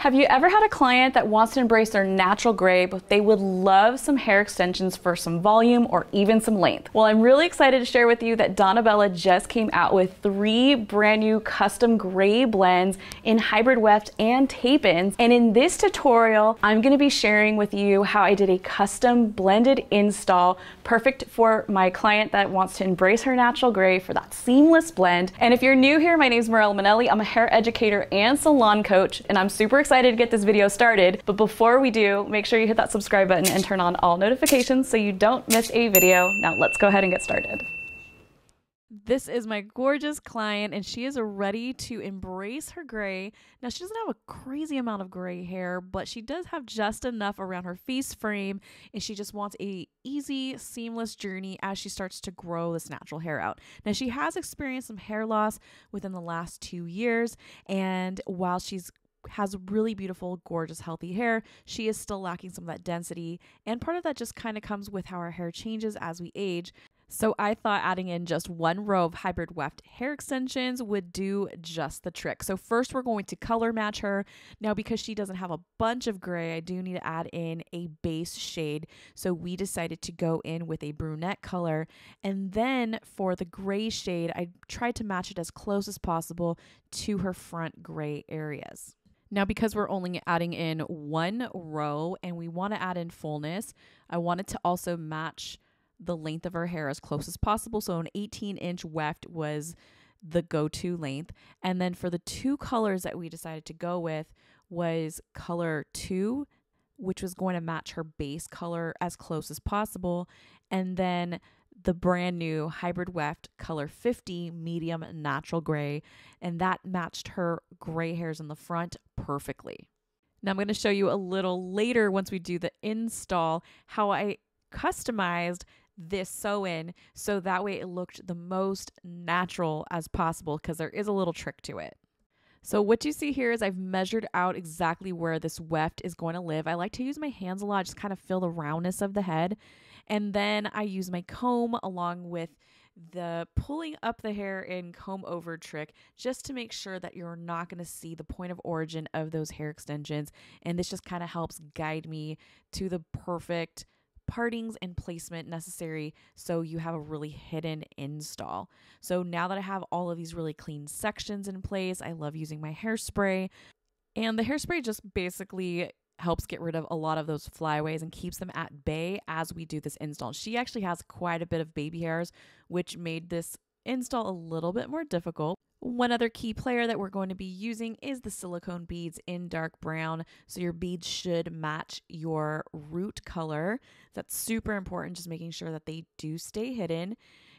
Have you ever had a client that wants to embrace their natural gray, but they would love some hair extensions for some volume or even some length? Well, I'm really excited to share with you that Donna Bella just came out with three brand new custom gray blends in hybrid weft and tape-ins. And in this tutorial, I'm gonna be sharing with you how I did a custom blended install, perfect for my client that wants to embrace her natural gray for that seamless blend. And if you're new here, my name is Mirella Manelli. I'm a hair educator and salon coach, and I'm super excited excited to get this video started, but before we do, make sure you hit that subscribe button and turn on all notifications so you don't miss a video. Now let's go ahead and get started. This is my gorgeous client, and she is ready to embrace her gray. Now, she doesn't have a crazy amount of gray hair, but she does have just enough around her face frame, and she just wants a easy, seamless journey as she starts to grow this natural hair out. Now, she has experienced some hair loss within the last two years, and while she's has really beautiful, gorgeous, healthy hair. She is still lacking some of that density, and part of that just kind of comes with how our hair changes as we age. So I thought adding in just one row of hybrid weft hair extensions would do just the trick. So first we're going to color match her. Now because she doesn't have a bunch of gray, I do need to add in a base shade. So we decided to go in with a brunette color. And then for the gray shade, I tried to match it as close as possible to her front gray areas. Now, because we're only adding in one row and we want to add in fullness, I wanted to also match the length of her hair as close as possible. So an 18 inch weft was the go-to length. And then for the two colors that we decided to go with was color two, which was going to match her base color as close as possible. And then the brand new hybrid weft color 50 medium natural gray and that matched her gray hairs in the front perfectly. Now I'm going to show you a little later once we do the install how I customized this sew in so that way it looked the most natural as possible because there is a little trick to it. So what you see here is I've measured out exactly where this weft is going to live. I like to use my hands a lot, just kind of feel the roundness of the head. And then I use my comb along with the pulling up the hair in comb over trick just to make sure that you're not going to see the point of origin of those hair extensions. And this just kind of helps guide me to the perfect partings and placement necessary so you have a really hidden install. So now that I have all of these really clean sections in place, I love using my hairspray. And the hairspray just basically helps get rid of a lot of those flyaways and keeps them at bay as we do this install. She actually has quite a bit of baby hairs, which made this install a little bit more difficult. One other key player that we're going to be using is the silicone beads in dark brown. So your beads should match your root color. That's super important, just making sure that they do stay hidden.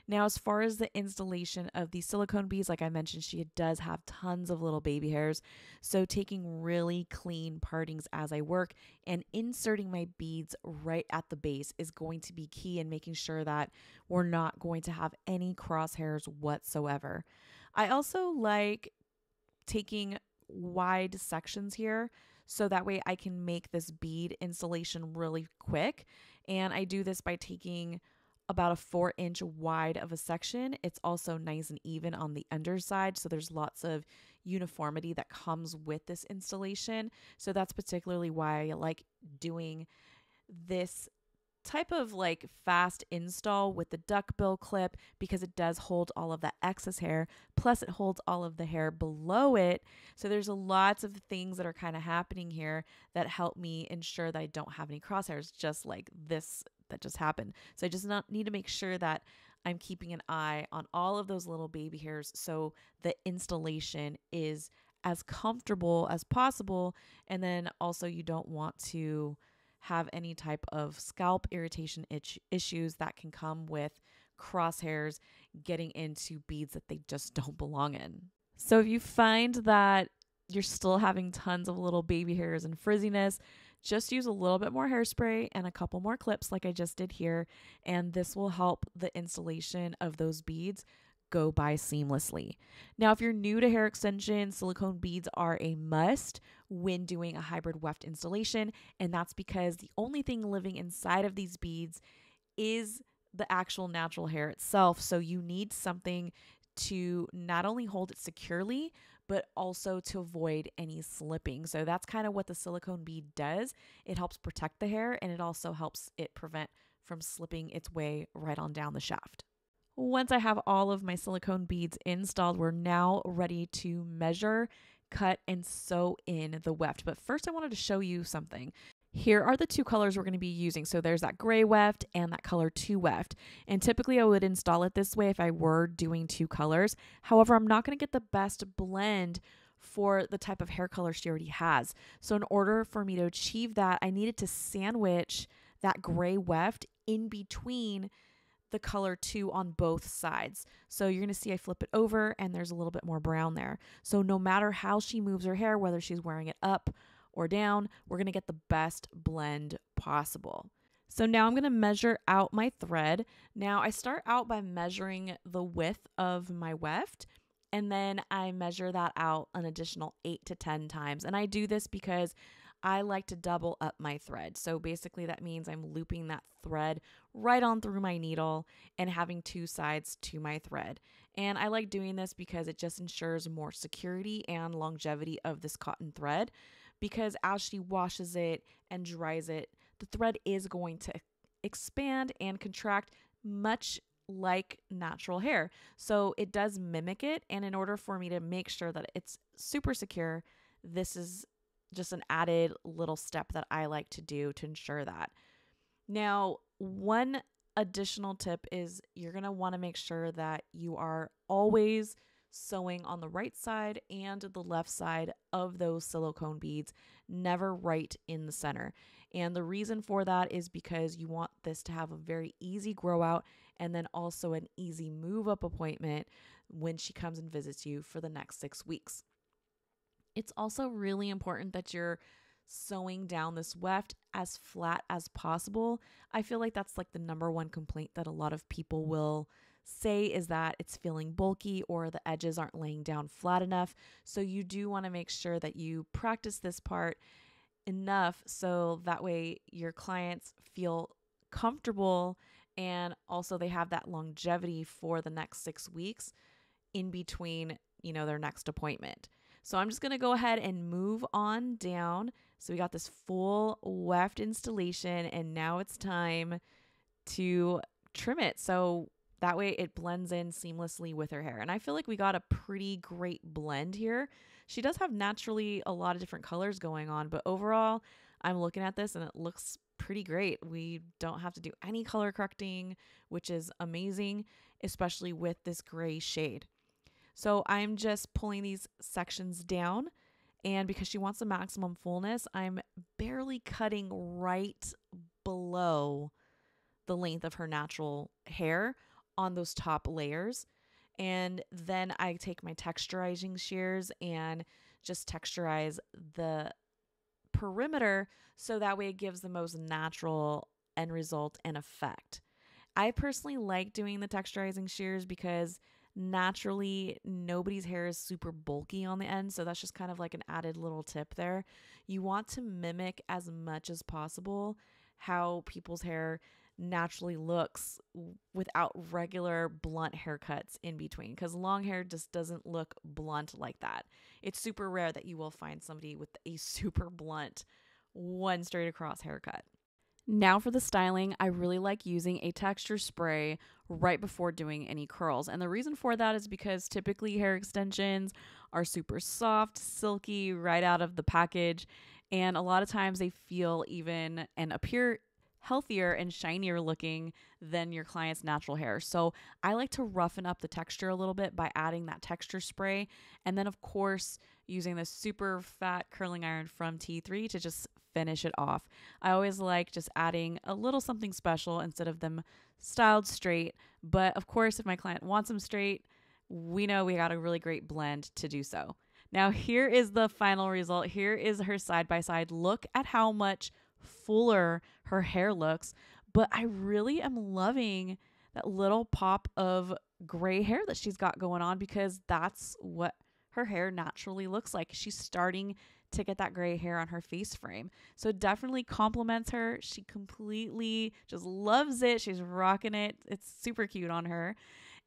Now, as far as the installation of the silicone beads, like I mentioned, she does have tons of little baby hairs. So taking really clean partings as I work and inserting my beads right at the base is going to be key in making sure that we're not going to have any crosshairs whatsoever. I also like taking wide sections here so that way I can make this bead installation really quick. And I do this by taking about a four inch wide of a section. It's also nice and even on the underside, so there's lots of uniformity that comes with this installation. So that's particularly why I like doing this type of like fast install with the duckbill clip because it does hold all of that excess hair plus it holds all of the hair below it so there's a lots of things that are kind of happening here that help me ensure that I don't have any crosshairs just like this that just happened. So I just not need to make sure that I'm keeping an eye on all of those little baby hairs so the installation is as comfortable as possible. And then also, you don't want to have any type of scalp irritation itch issues that can come with crosshairs getting into beads that they just don't belong in. So if you find that you're still having tons of little baby hairs and frizziness, just use a little bit more hairspray and a couple more clips like I just did here, and this will help the installation of those beads go by seamlessly. Now, if you're new to hair extension, silicone beads are a must when doing a hybrid weft installation, and that's because the only thing living inside of these beads is the actual natural hair itself. So you need something to not only hold it securely, but also to avoid any slipping. So that's kind of what the silicone bead does. It helps protect the hair and it also helps it prevent from slipping its way right on down the shaft. Once I have all of my silicone beads installed, we're now ready to measure, cut, and sew in the weft. But first, I wanted to show you something. Here are the two colors we're going to be using. So there's that gray weft and that color 2 weft. And typically I would install it this way if I were doing two colors. However, I'm not going to get the best blend for the type of hair color she already has. So in order for me to achieve that, I needed to sandwich that gray weft in between the color too on both sides. So you're going to see I flip it over and there's a little bit more brown there. So no matter how she moves her hair, whether she's wearing it up or down, we're gonna get the best blend possible. So now I'm going to measure out my thread. Now I start out by measuring the width of my weft and then I measure that out an additional 8 to 10 times. And I do this because I like to double up my thread. So basically that means I'm looping that thread right on through my needle and having two sides to my thread. And I like doing this because it just ensures more security and longevity of this cotton thread because as she washes it and dries it, the thread is going to expand and contract much like natural hair. So it does mimic it. And in order for me to make sure that it's super secure, this is just an added little step that I like to do to ensure that. Now, one additional tip is you're going to want to make sure that you are always sewing on the right side and the left side of those silicone beads, never right in the center. And the reason for that is because you want this to have a very easy grow out and then also an easy move up appointment when she comes and visits you for the next six weeks. It's also really important that you're sewing down this weft as flat as possible. I feel like that's like the number one complaint that a lot of people will say is that it's feeling bulky or the edges aren't laying down flat enough. So you do want to make sure that you practice this part enough so that way your clients feel comfortable and also they have that longevity for the next 6 weeks in between, you know, their next appointment. So I'm just going to go ahead and move on down. So we got this full weft installation and now it's time to trim it. So that way it blends in seamlessly with her hair. And I feel like we got a pretty great blend here. She does have naturally a lot of different colors going on, but overall, I'm looking at this and it looks pretty great. We don't have to do any color correcting, which is amazing, especially with this gray shade. So I'm just pulling these sections down. And because she wants the maximum fullness, I'm barely cutting right below the length of her natural hair on those top layers. And then I take my texturizing shears and just texturize the perimeter so that way it gives the most natural end result and effect. I personally like doing the texturizing shears because naturally nobody's hair is super bulky on the end so that's just kind of like an added little tip there you want to mimic as much as possible how people's hair naturally looks without regular blunt haircuts in between because long hair just doesn't look blunt like that. It's super rare that you will find somebody with a super blunt one straight across haircut. Now for the styling, I really like using a texture spray right before doing any curls. And the reason for that is because typically hair extensions are super soft, silky right out of the package. And a lot of times they feel even and appear healthier and shinier looking than your client's natural hair. So I like to roughen up the texture a little bit by adding that texture spray. And then, of course, using the super fat curling iron from T3 to just finish it off. I always like just adding a little something special instead of them styled straight. But of course, if my client wants them straight, we know we got a really great blend to do so. Now, here is the final result. Here is her side by side. Look at how much fuller her hair looks. But I really am loving that little pop of gray hair that she's got going on because that's what her hair naturally looks like. She's starting to get that gray hair on her face frame. So it definitely compliments her. She completely just loves it. She's rocking it. It's super cute on her.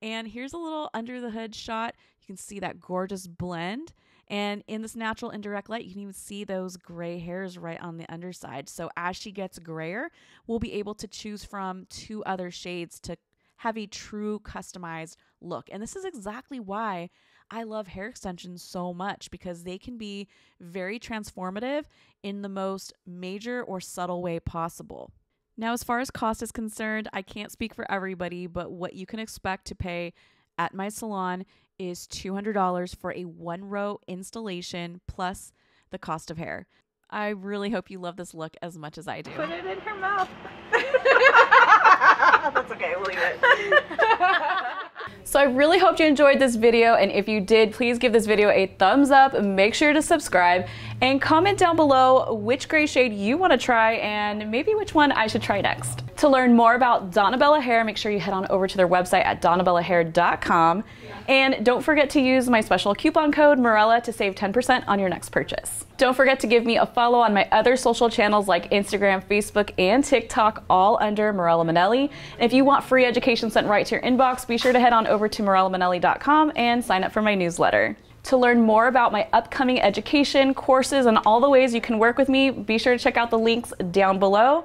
And here's a little under the hood shot. You can see that gorgeous blend. And in this natural indirect light, you can even see those gray hairs right on the underside. So as she gets grayer, we'll be able to choose from two other shades to have a true customized look. And this is exactly why I love hair extensions so much because they can be very transformative in the most major or subtle way possible. Now, as far as cost is concerned, I can't speak for everybody, but what you can expect to pay at my salon is $200 for a one row installation plus the cost of hair. I really hope you love this look as much as I do. Put it in her mouth. That's okay, we'll leave it. So I really hope you enjoyed this video and if you did, please give this video a thumbs up, make sure to subscribe and comment down below which gray shade you want to try and maybe which one I should try next. To learn more about Donnabella Hair, make sure you head on over to their website at donnabellahair.com and don't forget to use my special coupon code Mirella to save 10% on your next purchase. Don't forget to give me a follow on my other social channels like Instagram, Facebook, and TikTok, all under Mirella Manelli. And if you want free education sent right to your inbox, be sure to head on over to mirellamanelli.com and sign up for my newsletter. To learn more about my upcoming education, courses, and all the ways you can work with me, be sure to check out the links down below.